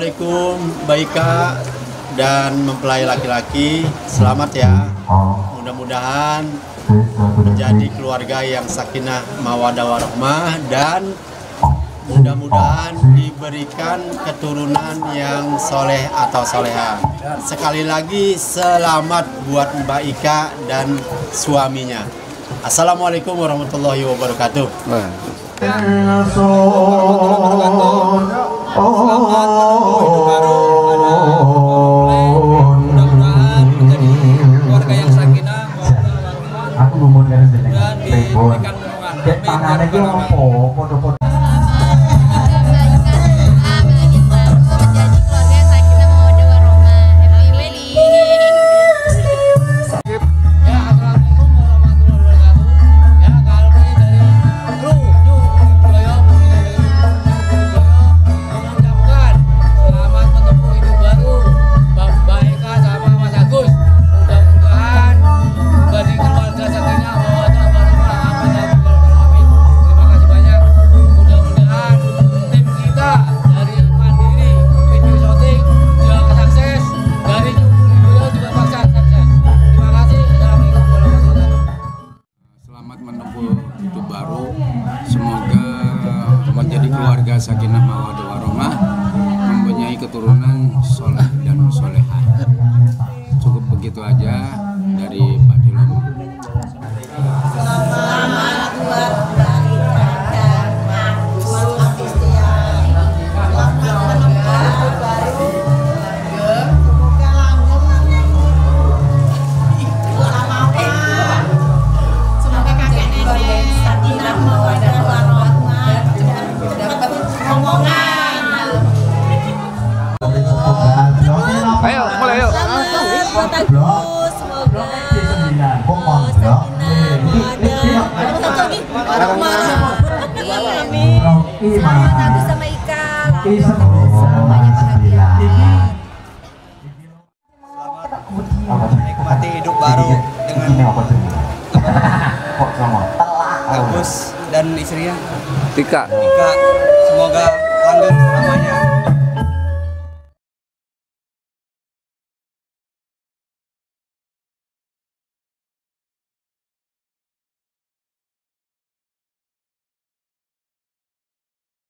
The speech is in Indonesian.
Assalamualaikum Baika dan mempelai laki-laki Selamat ya Mudah-mudahan menjadi keluarga yang sakinah mawadah warahmah dan mudah-mudahan diberikan keturunan yang soleh atau soleha. Sekali lagi selamat buat Mbak Ika dan suaminya. Assalamualaikum warahmatullahi wabarakatuh. Mudah-mudahan menjadi keluarga yang sakinah aku kan jeneng dan diberikan tangannya ya ki menjadi keluarga sakinah mawaddah warahmah, mempunyai keturunan soleh dan soleha. Cukup begitu aja dari Pak. Selamat Agus sama Ika. Semuanya bahagia. menikmati hidup baru dengan? Agus dan istrinya. Tika. Ika semoga